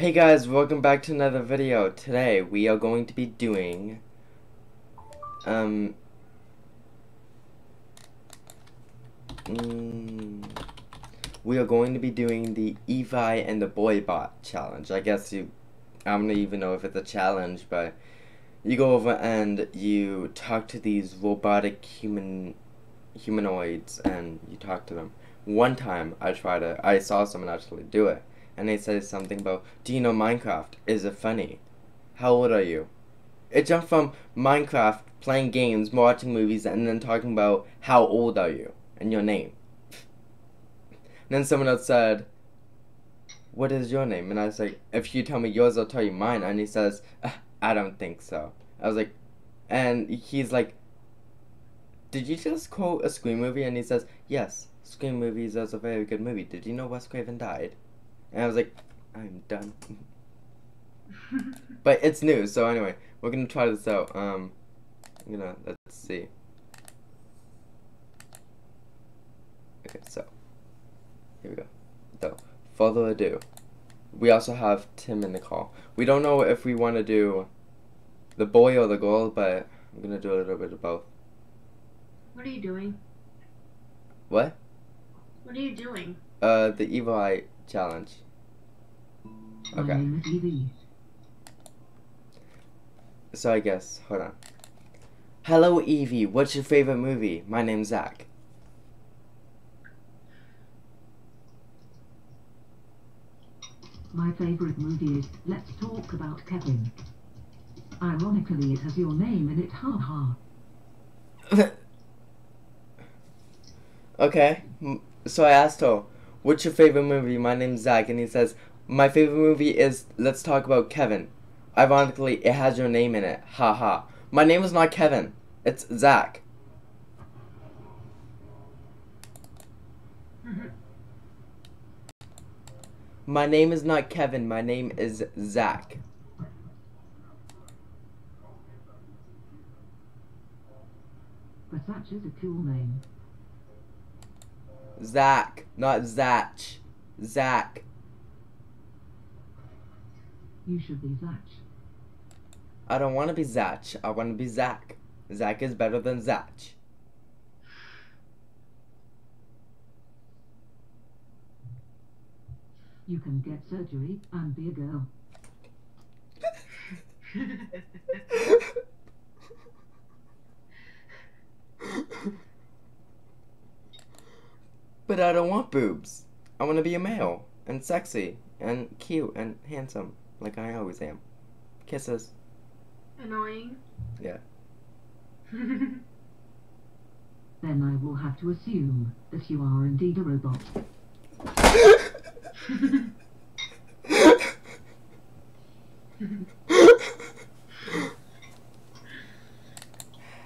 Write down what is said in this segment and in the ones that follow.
Hey guys, welcome back to another video. Today we are going to be doing um mm, we are going to be doing the Evi and the Boibot challenge. I guess you I don't even know if it's a challenge, but you go over and you talk to these robotic human humanoids and you talk to them. One time I tried to I saw someone actually do it and they said something about, do you know Minecraft? Is it funny? How old are you? It jumped from Minecraft, playing games, watching movies, and then talking about how old are you and your name. And then someone else said, what is your name? And I was like, if you tell me yours, I'll tell you mine. And he says, uh, I don't think so. I was like, and he's like, did you just quote a Scream movie? And he says, yes, Scream movies is a very good movie. Did you know Wes Craven died? And I was like, I'm done. but it's new, so anyway, we're gonna try this out. Um, I'm gonna, let's see. Okay, so, here we go. So, further ado, we also have Tim in the call. We don't know if we want to do the boy or the girl, but I'm gonna do a little bit of both. What are you doing? What? What are you doing? Uh, the evil eye challenge. Okay. So I guess, hold on. Hello Evie, what's your favorite movie? My name's Zach. My favorite movie is Let's Talk About Kevin. Ironically, it has your name in it, ha ha. okay, so I asked her, what's your favorite movie? My name's Zach, and he says, my favorite movie is Let's Talk About Kevin. Ironically, it has your name in it. Ha ha. My name is not Kevin. It's Zach. My name is not Kevin. My name is Zach. But Zach is a cool name. Zach, not Zach. Zach. You should be Zach. I don't want to be Zach. I want to be Zach. Zach is better than Zach. You can get surgery and be a girl. but I don't want boobs. I want to be a male and sexy and cute and handsome like I always am. Kisses. Annoying. Yeah. then I will have to assume that you are indeed a robot.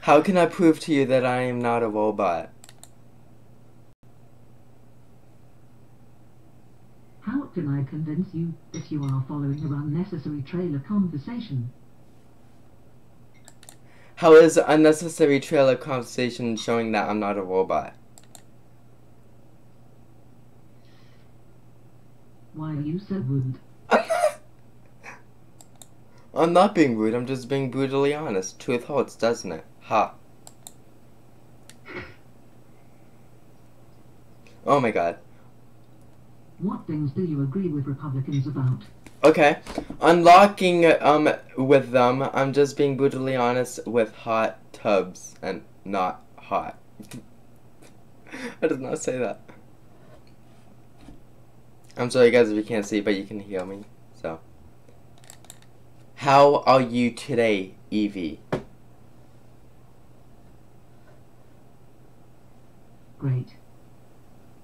How can I prove to you that I am not a robot? How can I convince you that you are following a unnecessary trailer conversation? How is unnecessary trailer conversation showing that I'm not a robot? Why are you so rude? I'm not being rude, I'm just being brutally honest. Truth hurts, doesn't it? Ha. Oh my god. What things do you agree with Republicans about? Okay. Unlocking um with them, I'm just being brutally honest with hot tubs and not hot. I did not say that. I'm sorry guys if you can't see, but you can hear me. So. How are you today, Evie? Great.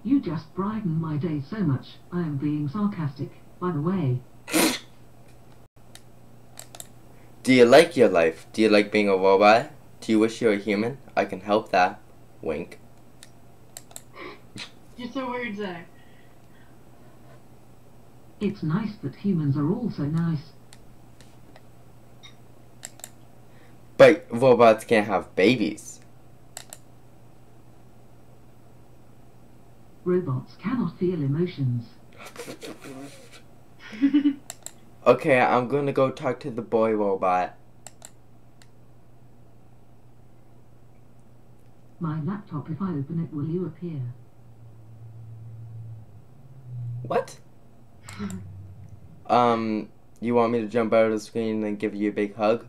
You just brighten my day so much. I am being sarcastic, by the way. Do you like your life? Do you like being a robot? Do you wish you were a human? I can help that. Wink. You're so weird, Zach. It's nice that humans are all so nice. But robots can't have babies. Robots cannot feel emotions. Okay, I'm gonna go talk to the boy robot. My laptop, if I open it, will you appear? What? Um, you want me to jump out of the screen and give you a big hug?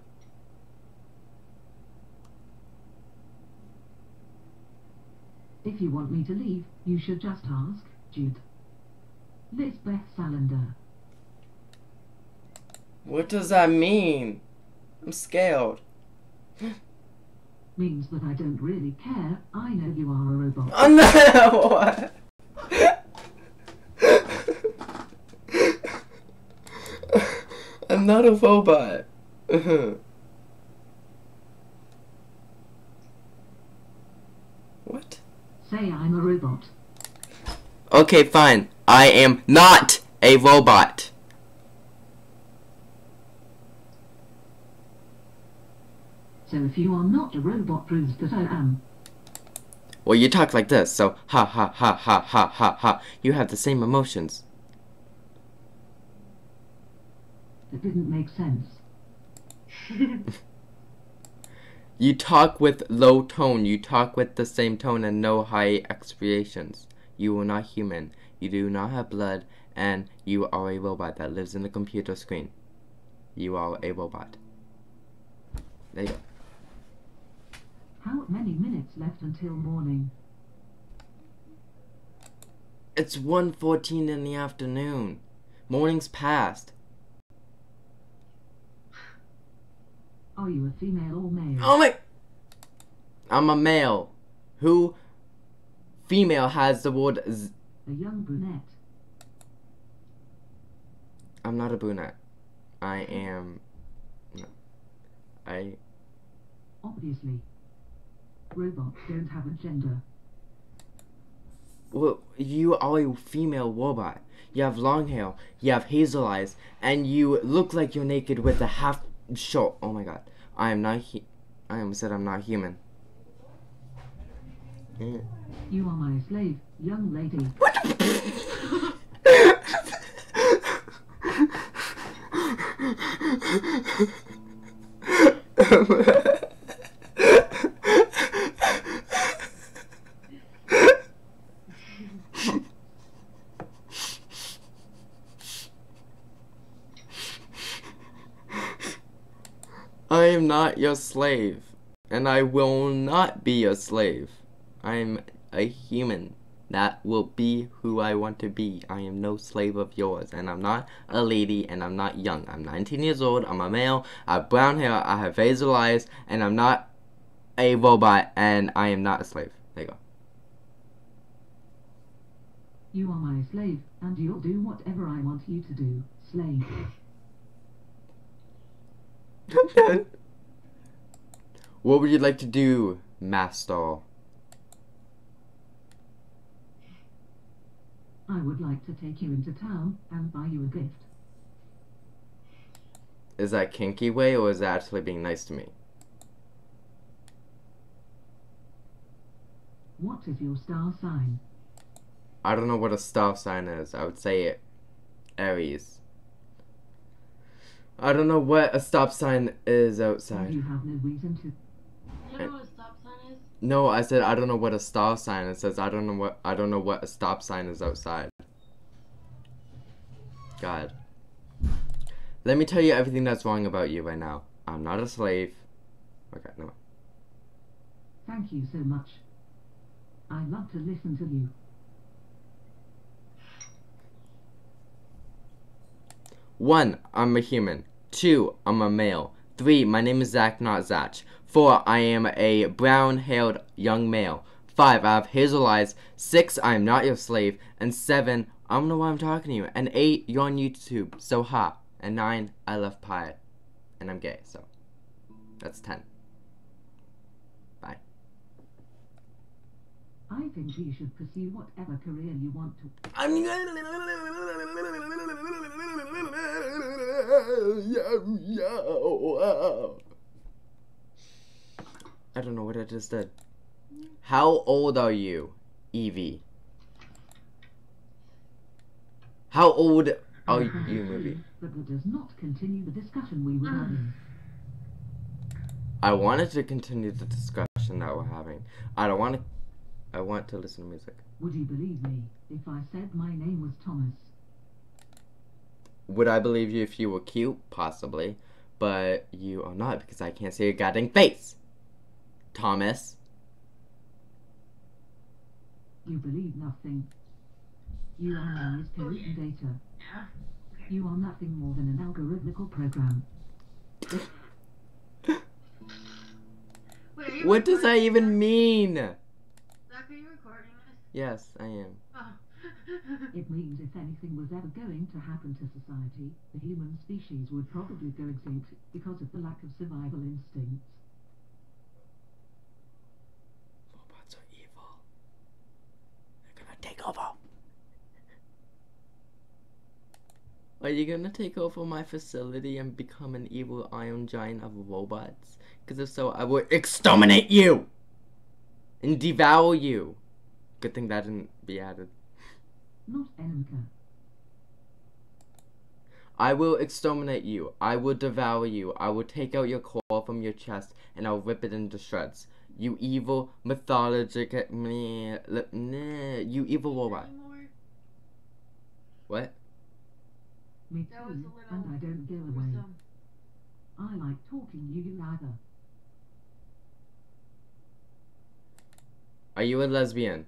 If you want me to leave, you should just ask, Jude. Lisbeth Salander. What does that mean? I'm scared. Means that I don't really care. I know you are a robot. Oh no! What? I'm not a robot. what? Say I'm a robot. Okay, fine. I am not a robot. So if you are not a robot proves that I am. Well, you talk like this, so ha ha ha ha ha ha ha. You have the same emotions. That didn't make sense. You talk with low tone. You talk with the same tone and no high expressions. You are not human. You do not have blood, and you are a robot that lives in a computer screen. You are a robot. There you go. How many minutes left until morning? It's 1.14 in the afternoon. Morning's past. Are you a female or male? Oh my! I'm a male. Who? Female has the word. Z- A young brunette. I'm not a brunette. I am. No. I. Obviously. Robots don't have a gender. Well, you are a female robot. You have long hair. You have hazel eyes, and you look like you're naked with a half shirt. Oh my god! I am not. Hu- I am said I'm not human. You are my slave, young lady. I am not your slave, and I will not be your slave. I am a human that will be who I want to be. I am no slave of yours, and I'm not a lady, and I'm not young. I'm 19 years old, I'm a male, I have brown hair, I have hazel eyes, and I'm not a robot, and I am not a slave. There you go. You are my slave, and you'll do whatever I want you to do, slave. what would you like to do, master? I would like to take you into town and buy you a gift. Is that kinky way, or is that actually being nice to me? What is your star sign? I don't know what a star sign is. I would say it. Aries. I don't know what a stop sign is outside. you have no reason to. You know what a stop sign is? No, I said I don't know what a star sign. It says I don't know what I don't know what a stop sign is outside. God. Let me tell you everything that's wrong about you right now. I'm not a slave. Okay, no. Thank you so much. I love to listen to you. One, I'm a human. Two, I'm a male. 3. My name is Zach, not Zach. 4. I am a brown-haired young male. 5. I have hazel eyes. 6. I am not your slave. And 7. I don't know why I'm talking to you. And 8. You're on YouTube. So ha. And 9. I love pie. And I'm gay, so that's 10. I think you should pursue whatever career you want to. I'm I don't know what I just did. How old are you, Evie? How old are you movie. That that does not continue the discussion we were having. I wanted to continue the discussion that we're having. I don't want to. I want to listen to music. Would you believe me if I said my name was Thomas? Would I believe you if you were cute? Possibly. But you are not because I can't see your goddamn face. Thomas. You believe nothing. You analyze pollution data. You are nothing more than an algorithmical program. What does that even mean? Zach, are you recording this? Yes, I am. Oh. It means if anything was ever going to happen to society, the human species would probably go extinct because of the lack of survival instincts. Robots are evil. They're gonna take over. Are you gonna take over my facility and become an evil iron giant of robots? Because if so, I will exterminate you! And devour you! Good thing that didn't be added. Not Enumka. I will exterminate you. I will devour you. I will take out your core from your chest and I'll rip it into shreds. You evil mythologic meh, li- you evil robot. Anymore? What? Me That was a too, little and I don't go away. I like talking you either. Are you a lesbian?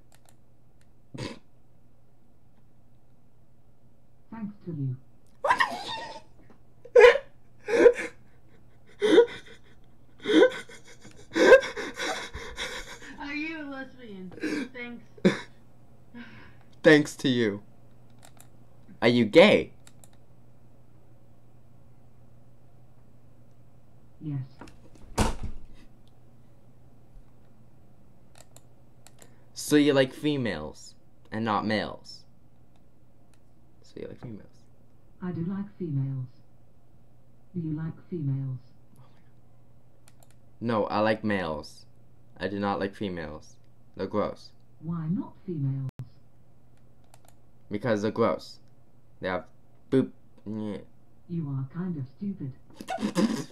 Thanks to you. Are you a lesbian? Thanks. Thanks to you. Are you gay? Yes. So you like females and not males. So you like females. I do like females. Do you like females? No, I like males. I do not like females. They're gross. Why not females? Because they're gross. They have boop. You are kind of stupid.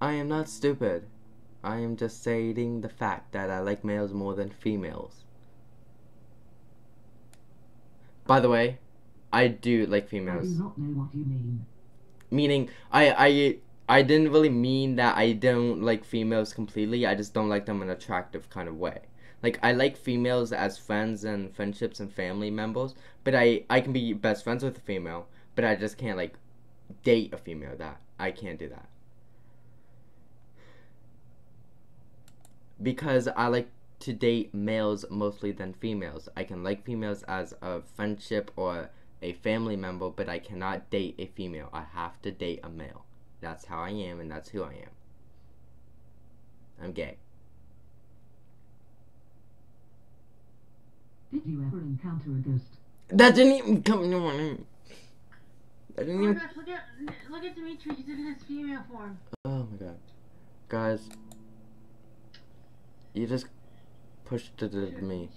I am not stupid. I am just stating the fact that I like males more than females. By the way, I do like I do females. not know what you mean. Meaning, I I I didn't really mean that I don't like females completely. I just don't like them in an attractive kind of way. Like I like females as friends and friendships and family members, but I I can be best friends with a female, but I just can't like date a female. That I can't do that. Because I like to date males mostly than females. I can like females as a friendship or a family member, but I cannot date a female. I have to date a male. That's how I am, and that's who I am. I'm gay. Did you ever encounter a ghost? That didn't even come. No, no. That Oh didn't my even. gosh, look at look at Dimitri, he's in his female form. Oh my god, guys, you just pushed it at me.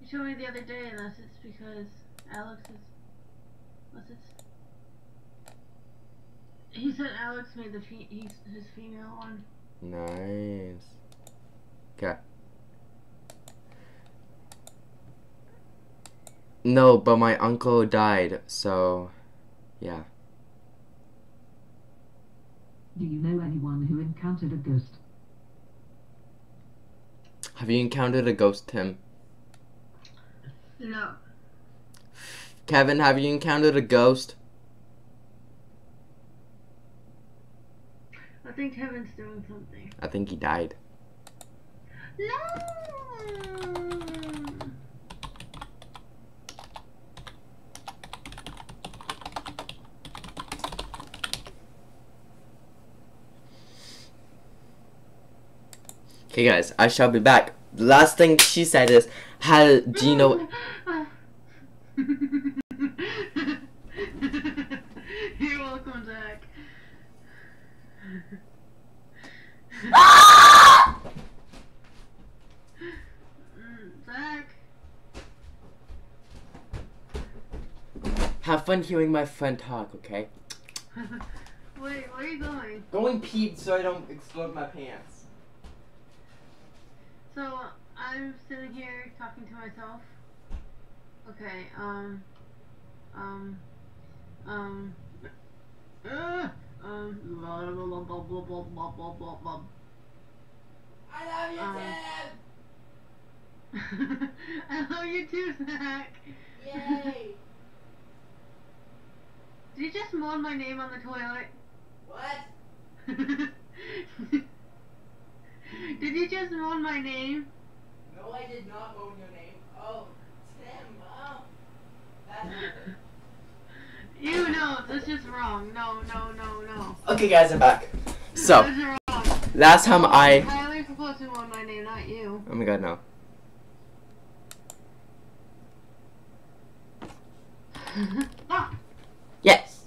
You showed me the other day, unless it's because Alex is. Unless it's. He said Alex made the fe- he's his female one. Nice. Okay. No, but my uncle died, so yeah. Do you know anyone who encountered a ghost? Have you encountered a ghost, Tim? No. Kevin, have you encountered a ghost? I think Kevin's doing something. I think he died. No. Okay, guys, I shall be back. The last thing she said is, "How do you know?" You're welcome, Zach. Mm, Zach. fun hearing my friend talk, okay? Wait, where are you going? Going pee so I don't explode my pants. So I'm sitting here talking to myself. Okay, um, um, um, uh, um, blah, blah, blah, blah, blah, blah, blah, blah, blah, blah. I love you, Tim. I love you too, Zach. Yay! Did you just moan my name on the toilet? What? Did you just moan my name? No, I did not moan your name. Oh, Tim. Oh, that's You know, that's just wrong. No, no, no, no. Okay, guys, I'm back. So, last time I. Tyler's supposed to moan my name, not you. Oh my god, no. ah! Yes!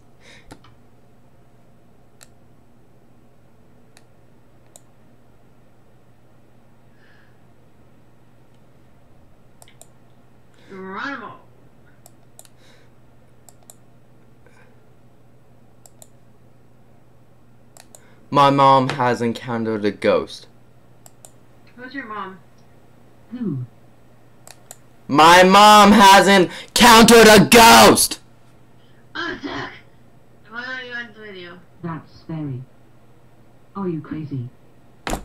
Geronimo. My mom has encountered a ghost. Who's your mom? Who? My mom has encountered a ghost! Oh, Zach! Why don't you end the video? That's scary. Are you crazy? I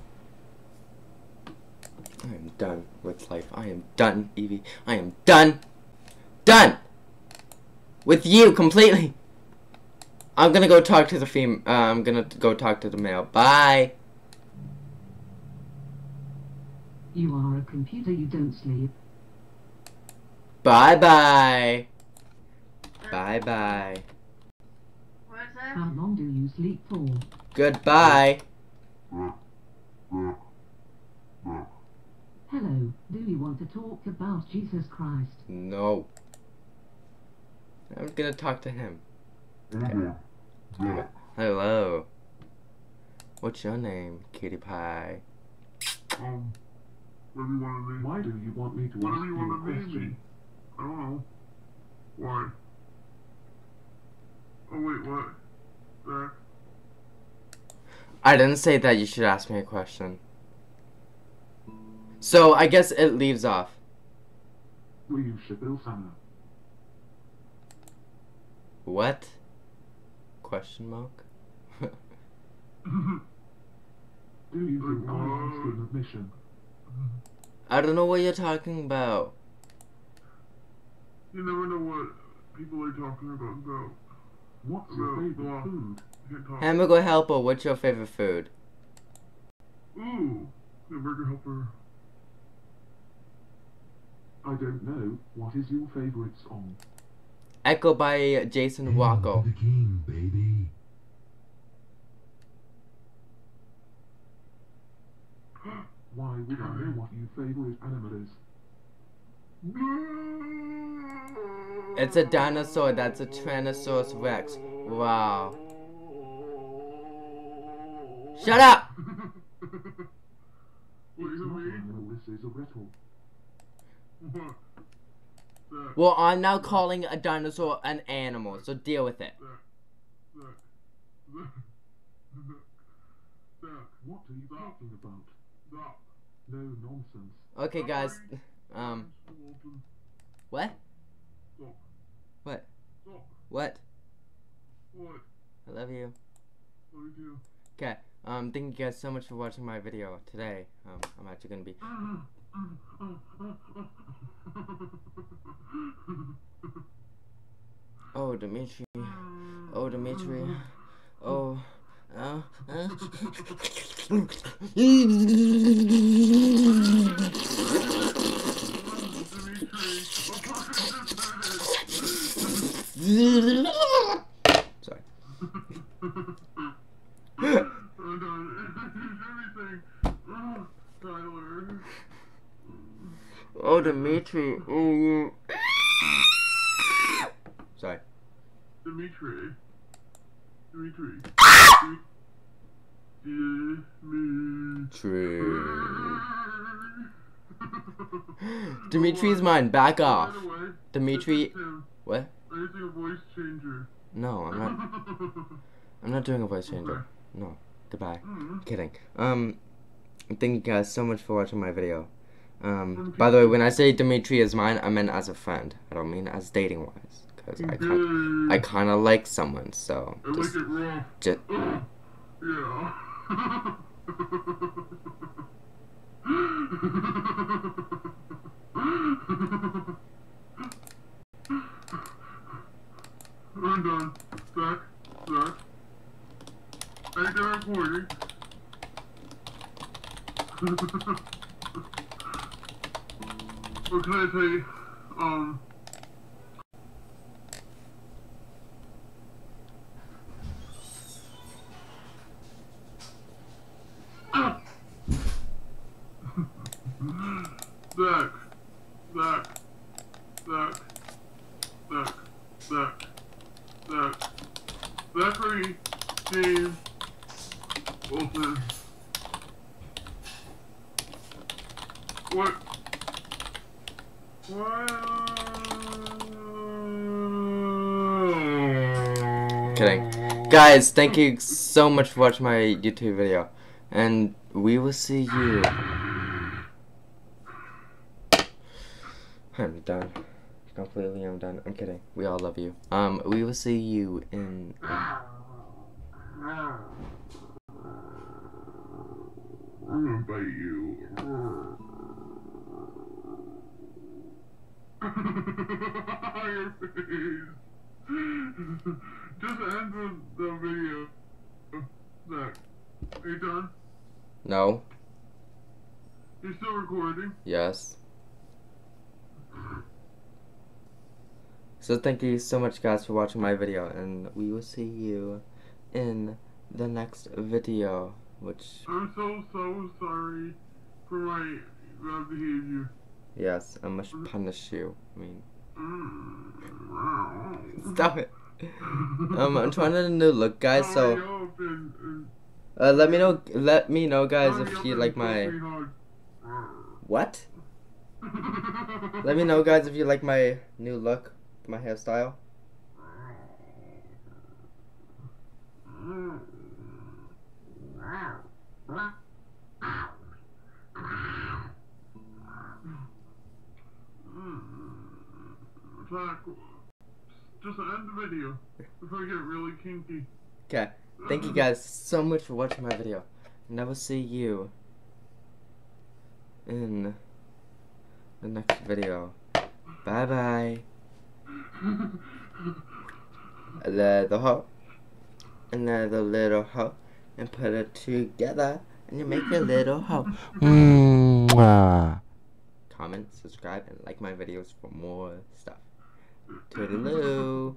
am done with life. I am done, Evie. I am done. Done! With you completely. I'm gonna go talk to the fem- uh, I'm gonna go talk to the male. Bye! You are a computer, you don't sleep. Bye bye! Bye bye. What's that? How long do you sleep for? Goodbye! Hello, do you want to talk about Jesus Christ? No. I'm gonna talk to him. Hello. What's your name, Kitty Pie? Um, what you want to name? Why do you want me to What ask do you you a want to name me? question? I don't know. Why? Oh wait, what? Zach? I didn't say that you should ask me a question. So I guess it leaves off. Will you Shabil Sana? What? Question mark? Do you Like think I asked an admission? I don't know what you're talking about. you never know what people are talking about. About What's your Well, favorite well. food? you. Hamburger Helper, what's your favorite food? Ooh, the burger helper. I don't know. What is your favorite song? Echo by Jason Walker. King. Why would I know what your favorite animal is? It's a dinosaur, that's a Tyrannosaurus Rex. Wow. Shut up! Wait, It's who not me? this is a riddle. What? Zach, Well, I'm now calling a dinosaur an animal, so deal with it. Zach, Zach, Zach, Zach, What are you talking about? No nonsense. Okay, guys. Um, what? What? What? What? I love you. You Okay, um, thank you guys so much for watching my video today. Um, I'm actually gonna be. do? Oh, Dimitri. Oh, Dimitri. Oh. Uh, uh. Sorry. Everything. Oh, Tyler. Oh, Dimitri. Oh. Sorry. Dimitri. Dimitri. Dimitri. Dimitri's mine. Back off. Dimitri. is. What? I'm using a voice changer. No, I'm not. I'm not doing a voice changer. No. Goodbye. Mm. Kidding. Um, thank you guys so much for watching my video. Um, by the way, when I say Dimitri is mine, I meant as a friend. I don't mean as dating wise, because I kind, I kind of like someone. So just, just Yeah. I'm done. Back. Back. I done recording. what can I say? Um. Ah! Zach. Zach. Zach. Zach. Zach. Zach. Zachary James Wilson. What? Kidding. Guys, thank you so much for watching my YouTube video. And we will see you. I'm done. Completely, I'm done. I'm kidding. We all love you. Um, we will see you in. I'm gonna bite you. Your face. Just end the, the video. Zach, are you done? No. You're still recording? Yes. So thank you so much guys for watching my video and we will see you in the next video which I'm so, so sorry for my bad behavior. Yes I must punish you I mean. Stop it. Um I'm trying a new look guys so uh, let me know let me know guys if you like my what? Let me know guys if you like my new look my hairstyle just end the video before I get really kinky. okay thank you guys so much for watching my video and I will see you in the next video. Bye bye. Another hoe. Another little hoe. And put it together. And you make a little hoe. Mm, mwah. Comment, subscribe, and like my videos for more stuff. Toodaloo.